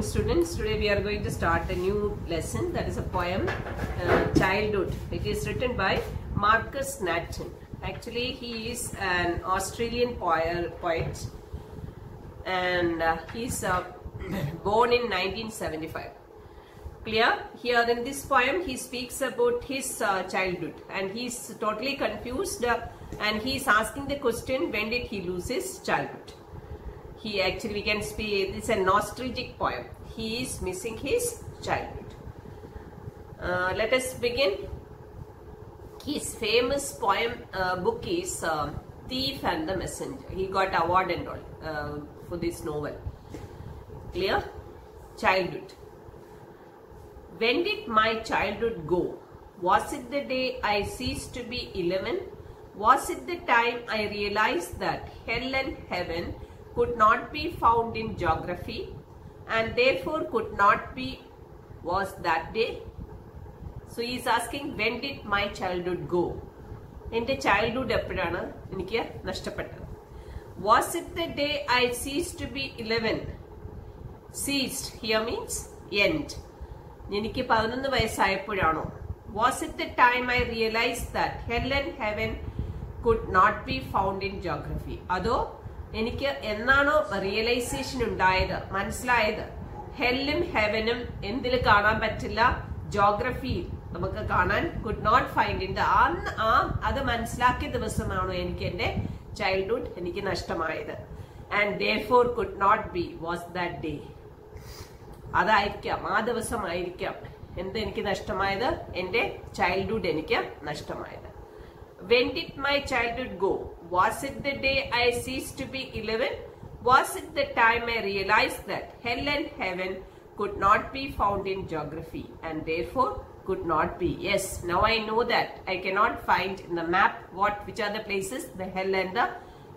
Students today we are going to start a new lesson that is a poem uh, childhood. It is written by Markus Natten actually he is an australian poet, and uh, he's uh, born in 1975 clear? Here in this poem he speaks about his uh, childhood and he's totally confused uh, and he's asking the question when did he lose his childhood he actually we can speak it's a nostalgic poem. He is missing his childhood. Uh, let us begin. His famous poem uh, book is uh, thief and the messenger. He got award and all uh, for this novel. Clear? Childhood. When did my childhood go? Was it the day i ceased to be 11 was it the time i realized that hell and heaven could not be found in geography and therefore could not be was that day so he is asking when did my childhood go എൻ്റെ childhood എപ്പോഴാണ് എനിക്ക് നഷ്ടപ്പെട്ടത് was it the day I cease to be eleven ceased here means end എനിക്ക് പതിനൊന്ന് വയസ്സായപ്പോഴാണോ was it the time I realise that hell and heaven could not be found in geography അതോ എനിക്ക് എന്നാണോ റിയലൈസേഷൻ ഉണ്ടായത്? മനസ്സിലായത്? ഹെല്ലും ഹെവനും എന്തിൽ കാണാൻ പറ്റില്ല? ജോഗ്രഫിയിൽ നമുക്ക് കാണാൻ could not find in the ആ അത് മനസ്സിലാക്കിയ ദിവസമാണോ എനിക്ക് എന്റെ ചൈൽഡ്ഹുഡ് എനിക്ക് നഷ്ടമായത്? And they for could not be was that day അതായിരിക്കാം ആ ദിവസമായിരിക്കാം. എന്ത് എനിക്ക് നഷ്ടമായത്? എന്റെ ചൈൽഡ്ഹുഡ് എനിക്ക് നഷ്ടമായത്. When did my childhood go was it the day I cease to be Eleven was it the time I realise that hell and heaven could not be found in geography and therefore could not be. Yes, now I know that I cannot find in the map what which are the places the hell and the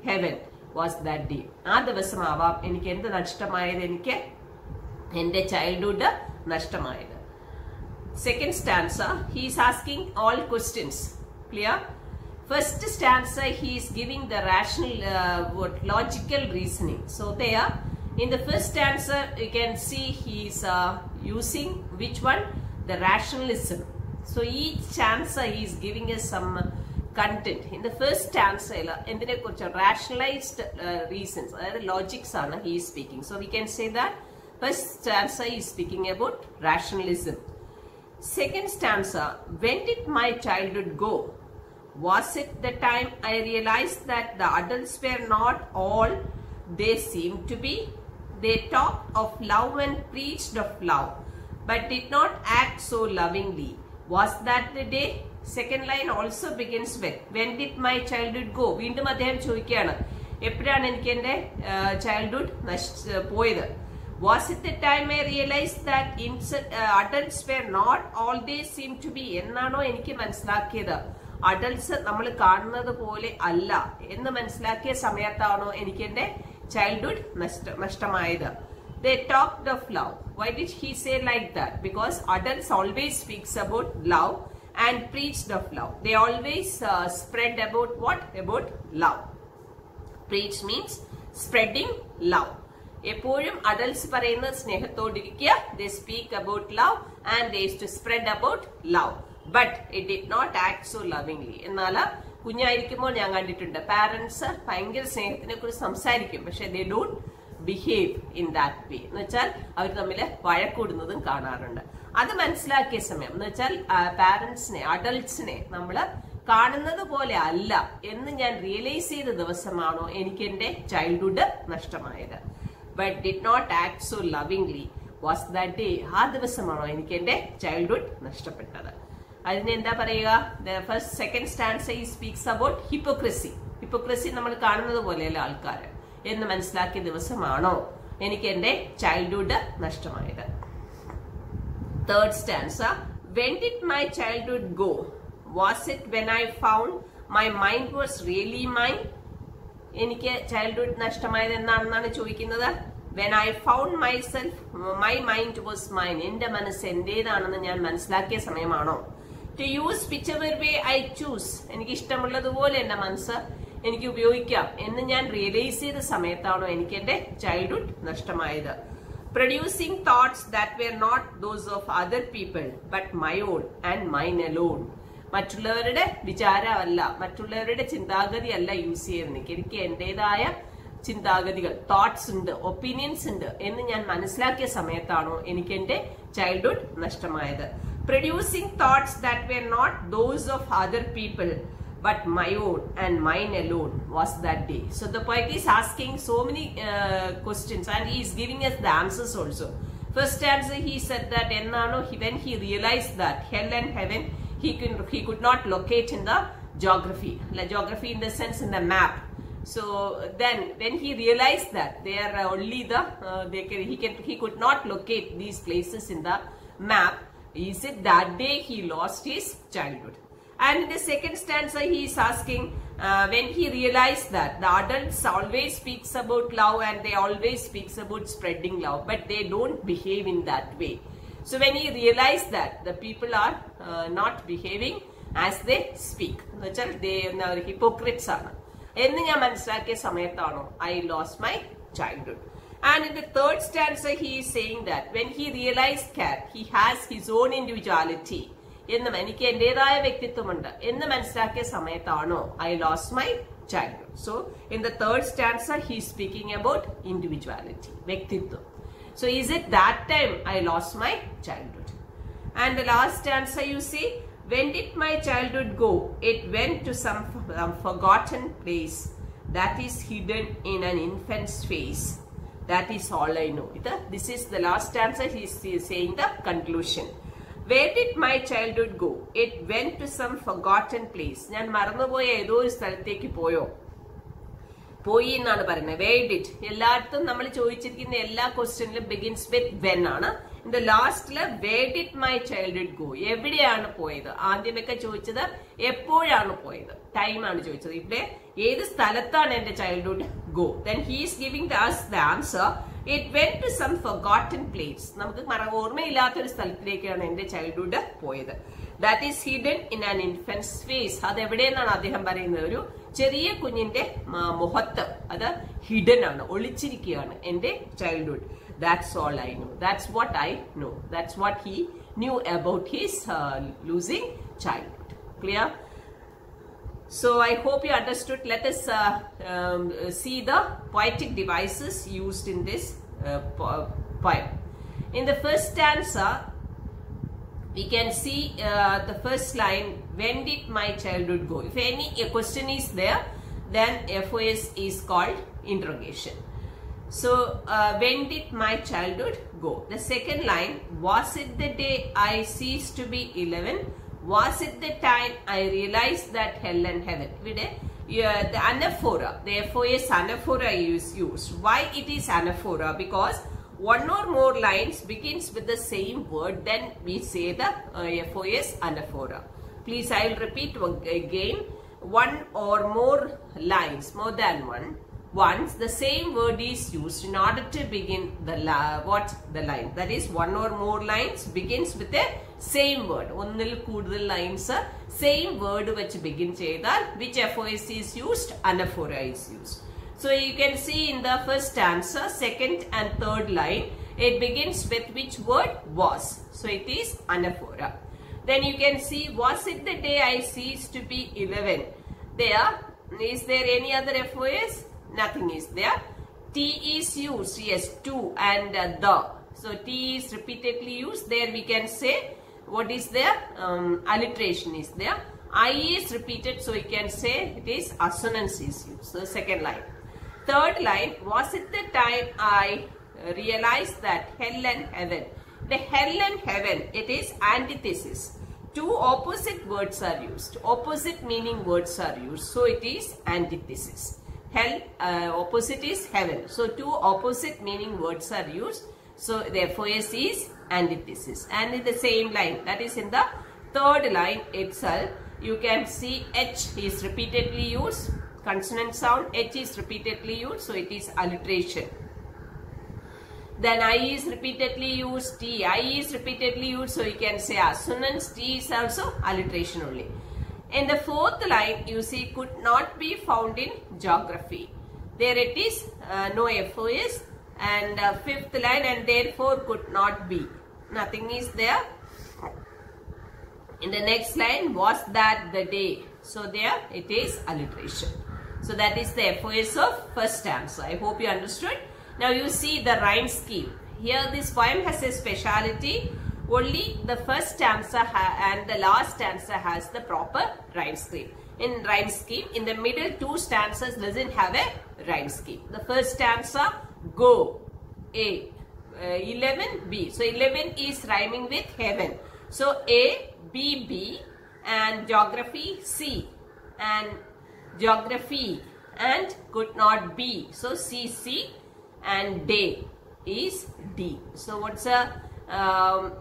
heaven was that day. ആ ദിവസമാവാം എനിക്ക് എന്ത് നഷ്ടമായത് എനിക്ക് എന്റെ childhood നഷ്ടമായത് second stanza he is asking all questions clear First stanza, he is giving the rational, uh, what, logical reasoning. So there, in the first stanza, you can see he is uh, using which one? The rationalism. So each stanza, he is giving us some content. In the first stanza, എന്തിനെ കുറിച്ച് rationalized uh, reasons, അതായത് logics ആണ് he is speaking. So we can say that first stanza is speaking about rationalism. Second stanza, when did my childhood go? Was it the time I realized that the adults were not all they seemed to be? They talked of love and preached of love, but did not act so lovingly. Was that the day? Second line also begins with, when did my childhood go? വീണ്ടും അദ്ദേഹം ചോദിക്കുകയാണ് എപ്പോഴാണ് എനിക്ക് എൻ്റെ childhood പോയത് was it the time I realise that adults were not all they seem to be എന്നാണോ എനിക്ക് മനസ്സിലാക്കിയത് അഡൽട്സ് നമ്മൾ കാണുന്നത് പോലെ അല്ല എന്ന് മനസ്സിലാക്കിയ സമയത്താണോ എനിക്ക് എന്റെ ചൈൽഡ്ഹുഡ് നഷ്ട നഷ്ടമായത്? They talked of love why did he say like that because adults always speaks about love and preached of love they always spread about what about love preach means spreading love എപ്പോഴും adults പറയുന്നത് സ്നേഹത്തോടിരിക്കുക. They speak about love and they to spread about love but it did not act so lovingly എന്നാൽ കുഞ്ഞായിരിക്കുമ്പോൾ ഞാൻ കണ്ടിട്ടുണ്ട് parents ഭയങ്കര സ്നേഹത്തിനെ കുറിച്ച് സംസാരിക്കും. പക്ഷെ they don't behave in that way എന്ന് വെച്ചാൽ അവർ തമ്മിൽ വഴക്കൂടുന്നതും കാണാറുണ്ട്. അത് മനസ്സിലാക്കിയ സമയം എന്ന് വെച്ചാൽ പാരന്റ്സിനെ അഡൽട്ട്സിനെ നമ്മൾ കാണുന്നത് പോലെ അല്ല എന്ന് ഞാൻ റിയലൈസ് ചെയ്ത ദിവസമാണോ എനിക്ക് എന്റെ ചൈൽഡ്ഹുഡ് നഷ്ടമായത്. But did not act so lovingly was that day ആ ദിവസമാണോ എനിക്ക് എന്റെ ചൈൽഡ്ഹുഡ് നഷ്ടപ്പെട്ടത്. അതിന് എന്താ പറയുക ഫസ്റ്റ് സെക്കൻഡ് സ്റ്റാൻസ് ഈ സ്പീക്സ് അബൌട്ട് ഹിപ്പോക്രസി ഹിപ്പോക്രസി നമ്മൾ കാണുന്നത് പോലെയല്ല ആൾക്കാർ എന്ന് മനസ്സിലാക്കിയ ദിവസമാണോ? എനിക്ക് എന്റെ ചൈൽഡ്ഹുഡ് നഷ്ടമായത്. Third stanza when did my childhood go was it when I found my mind was really my എനിക്ക് ചൈൽഡ്ഹുഡ് നഷ്ടമായത് എന്നാണെന്നാണ് ചോദിക്കുന്നത്? When I found myself my mind was mine എന്റെ മനസ്സ് എന്റേതാണെന്ന് ഞാൻ മനസ്സിലാക്കിയ സമയമാണോ? To use whichever way I choose എനിക്ക് ഇഷ്ടമുള്ളതുപോലെ എന്റെ മനസ്സ് എനിക്ക് ഉപയോഗിക്കാം എന്ന് ഞാൻ റിയലൈസ് ചെയ്ത സമയത്താണോ എനിക്ക് എന്റെ ചൈൽഡ്ഹുഡ് നഷ്ടമായത്. Producing thoughts that were not those of other people but my own and mine alone. മറ്റുള്ളവരുടെ വിചാരമല്ല മറ്റുള്ളവരുടെ ചിന്താഗതി അല്ല യൂസ് ചെയ്യുന്നത്. എനിക്ക് എന്റേതായ ചിന്താഗതികൾ തോട്ട്സ് ഉണ്ട് ഒപ്പീനിയൻസ് ഉണ്ട് എന്ന് ഞാൻ മനസ്സിലാക്കിയ സമയത്താണോ എനിക്ക് എന്റെ ചൈൽഡ്ഹുഡ് നഷ്ടമായത്. producing thoughts that were not those of other people but my own and mine alone was that day. So the poet is asking so many uh, questions and he is giving us the answers also. First answer he said that Ennano when he realized that hell and heaven he could, he could not locate in the geography, like geography in the sense in the map. So then when he realized that they are only the, uh, they can, he, can, he could not locate these places in the map he said that day he lost his childhood. And in the second stanza, he is asking uh, when he realized that the adults always speaks about love and they always speaks about spreading love, but they don't behave in that way. So when he realized that the people are uh, not behaving as they speak, എന്ന് വെച്ചാൽ they hypocrites ആണ് എന്ന് ഞാൻ മനസ്സിലാക്കിയ സമയത്താണോ I lose my childhood And in the third stanza, he is saying that when he realized that he has his own individuality, എന്നും എനിക്ക് എന്റേതായ വ്യക്തിത്വമുണ്ട് എന്ന് മനസ്സിലാക്കിയ സമയത്താണോ I lose my childhood so in the third stanza he speaking about individuality വ്യക്തിത്വം so is it that time I lose my childhood and the last stanza U C when did my childhood go it went to some forgotten place that is hidden in an infant's face that is all I know. This is the last answer. He is saying the conclusion. Where did my childhood go? It went to some forgotten place. ഞാൻ മറന്നുപോയ ഏതോ ഒരു സ്ഥലത്തേക്ക് പോയോ പോയി എന്നാണ് പറയുന്നത് did? എല്ലായിടത്തും നമ്മൾ ചോദിച്ചിരിക്കുന്ന എല്ലാ ക്വസ്റ്റ്യനിലും ബിഗിൻസ് വിത്ത് വെൻ ആണ് ദ ലാസ്റ്റിൽ where did my childhood go എവിടെയാണ് പോയത്? ആദ്യമൊക്കെ ചോദിച്ചത് എപ്പോഴാണ് പോയത്? ടൈം ആണ് ചോദിച്ചത്. ഇവിടെ ഏത് സ്ഥലത്താണ് എന്റെ childhood go then he's giving thus the answer it went to some forgotten place നമുക്ക് ഓർമ്മയില്ലാത്ത ഒരു സ്ഥലത്തിലേക്കാണ് എന്റെ ചൈൽഡ്ഹുഡ് പോയത്. That is hidden in an infant's face അത് എവിടെയെന്നാണ് അദ്ദേഹം പറയുന്നത്? ഒരു ചെറിയ കുഞ്ഞിന്റെ മുഖത്ത്. അത് ഹിഡൻ ആണ് ഒളിച്ചിരിക്കുകയാണ് എന്റെ childhood That's all I know. That's what I know. That's what he knew about his uh, losing child. Clear? So I hope you understood. Let us uh, um, see the poetic devices used in this uh, poem. In the first stanza, we can see uh, the first line, when did my childhood go? If any question is there, then FOS is called interrogation. So, uh, when did my childhood go? The second line, was it the day I ceased to be 11? Was it the time I realized that hell and heaven? Uh, the anaphora, the FOS anaphora is used. Why it is anaphora? Because one or more lines begins with the same word, then we say the uh, FOS anaphora. Please, I will repeat again. One or more lines, more than one, once the same word is used in order to begin the what the line that is one or more lines begins with a same word ഒന്നിൽ കൂടുതൽ lines same word വെച്ച് begin ചെയ്താൽ which എഫോസ് is used അനഫോറ is used So you can see in the first answer, second and third line, it begins with which word was. So it is anaphora. Then you can see, was it the day I ceased to be 11? There, is there any other FOS? Nothing is there. T is used, yes, to and the. So T is repeatedly used. There we can say, what is there? Um, alliteration is there. I is repeated, so we can say it is assonance is used. So second line. Third line, was it the time I realized that hell and heaven? The hell and heaven, it is antithesis. Two opposite words are used. Opposite meaning words are used. So it is antithesis. Hell, uh, opposite is heaven. So two opposite meaning words are used. So therefore S is antithesis. And in the same line, that is in the third line itself, you can see H is repeatedly used consonant sound H is repeatedly used so it is alliteration then I is repeatedly used T I is repeatedly used so you can say assonance T is also alliteration only in the fourth line you see could not be found in geography there it is uh, no FOS and uh, fifth line and therefore could not be. Nothing is there. In the next line, was that the day? So there it is alliteration. So that is the FOS of first stanza. I hope you understood. Now you see the rhyme scheme. Here this poem has a speciality. Only the first stanza and the last stanza has the proper rhyme scheme. In rhyme scheme, in the middle two stanzas doesn't have a rhyme scheme. The first stanza, go, A. Uh, 11, B. So 11 is rhyming with heaven. So A, B, B and geography, C. And geography and could not be. So C, C and day is D. So what's a um,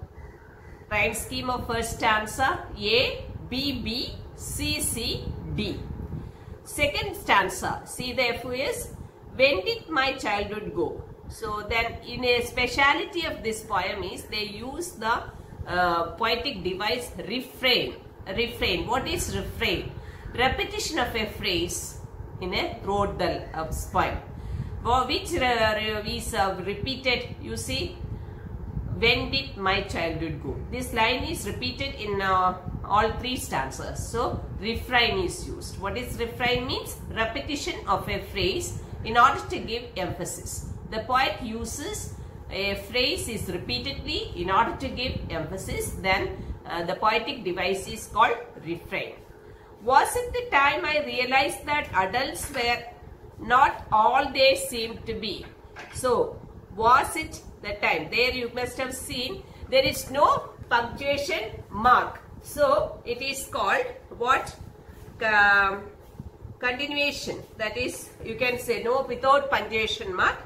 rhyme scheme of first stanza? A, B, B, C, C, D. Second stanza, see the FOS. When did my childhood go? So then in a speciality of this poem is they use the uh, poetic device refrain. Refrain. What is refrain? Repetition of a phrase in a the uh, poem. Which uh, is uh, repeated, you see, when did my childhood go? This line is repeated in uh, all three stanzas. So, refrain is used. What is refrain means? Repetition of a phrase in order to give emphasis. The poet uses a phrase is repeatedly in order to give emphasis. Then uh, the poetic device is called refrain. Was it the time I realized that adults were not all they seemed to be? So, was it the time? There you must have seen there is no punctuation mark. So, it is called what? Um, continuation. That is, you can say no without punctuation mark.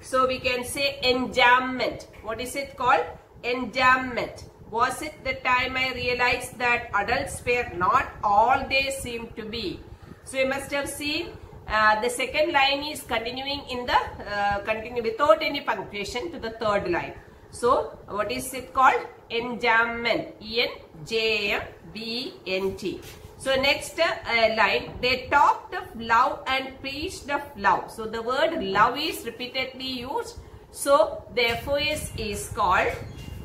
So, we can say enjambment. What is it called? Enjambment. Was it the time I realized that adults were not all they seemed to be? So, you must have seen uh, the second line is continuing in the uh, continue without any punctuation to the third line. So, what is it called? Enjambment. E-N-J-M-B-N-T. So, next uh, line, they talked of love and preached of love. So, the word love is repeatedly used. So, therefore FOS is called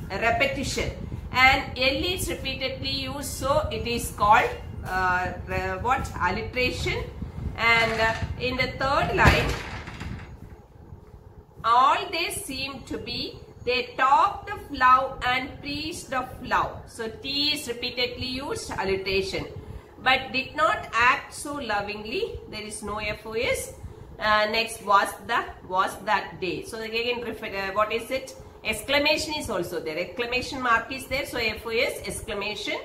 repetition. And L is repeatedly used. So, it is called uh, what? Alliteration and uh, in the third line all they seem to be they talked of love and preached of love so t is repeatedly used alliteration. But did not act so lovingly. There is no fos uh, next was the was that day. So again uh, what is it? Exclamation is also there. Exclamation mark is there. So fos exclamation.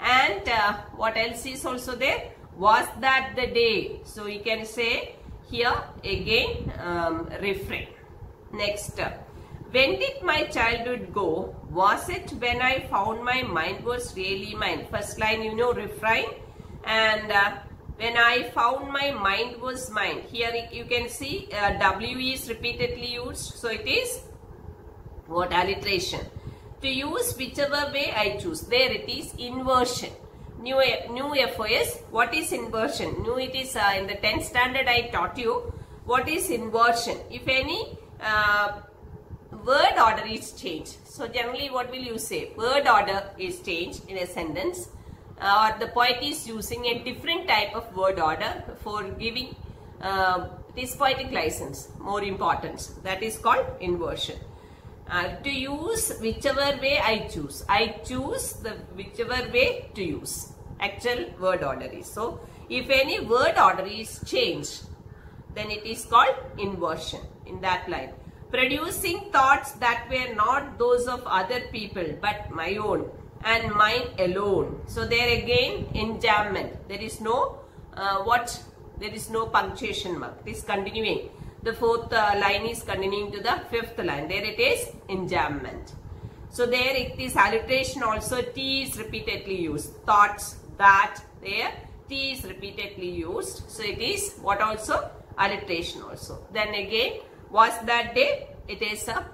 And uh, what else is also there was that the day? So you can say here again um, refrain. Next. When did my childhood go? Was it when i found my mind was really mine first line you know refrain. And uh, when i found my mind was mine here you can see uh, w is repeatedly used. So it is what? Alliteration. To use whichever way i choose. There it is inversion new new FOS. What is inversion? New it is uh, in the 10th standard I taught you. What is inversion? If any uh, word order is changed. So generally what will you say? Word order is changed in a sentence or uh, the poet is using a different type of word order for giving uh, this poetic license more importance. That is called inversion. Uh, to use whichever way I choose. I choose the whichever way to use. Actual word order is. So, if any word order is changed, then it is called inversion in that line. Producing thoughts that were not those of other people but my own and mine alone. So, there again enjambment. There is no uh, what? There is no punctuation mark. It is continuing the fourth uh, line is continuing to the fifth line. There it is enjambment. So there it is alliteration also T is repeatedly used. Thoughts, that, there T is repeatedly used. So it is what also? Alliteration also. Then again was that day? It is a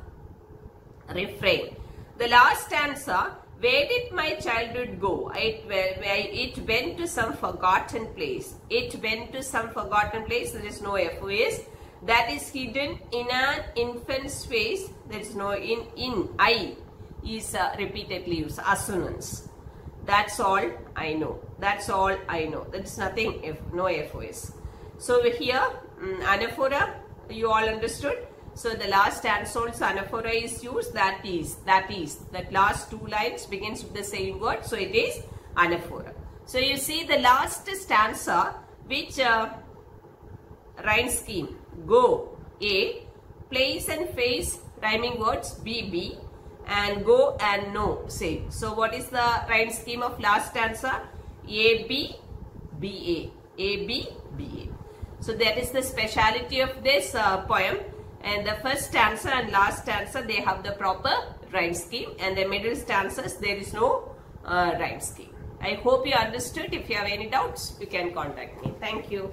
refrain. The last stanza where did my childhood go? It, it went to some forgotten place. It went to some forgotten place. There is no FOS that is hidden in an infant's face. There is no in, in, I is uh, repeatedly used, assonance. That's all I know. That's all I know. That's nothing, if no FOS. So here, um, anaphora, you all understood. So the last stanza also anaphora is used. That is, that is, that last two lines begins with the same word. So it is anaphora. So you see the last stanza, which uh, rhyme scheme, go, A, place and face, rhyming words, B, B, and go and no, same. So what is the rhyme scheme of last stanza? A, B, B, A, A, B, B, A. So that is the speciality of this uh, poem. And the first stanza and last stanza, they have the proper rhyme scheme. And the middle stanzas, there is no uh, rhyme scheme. I hope you understood. If you have any doubts, you can contact me. Thank you.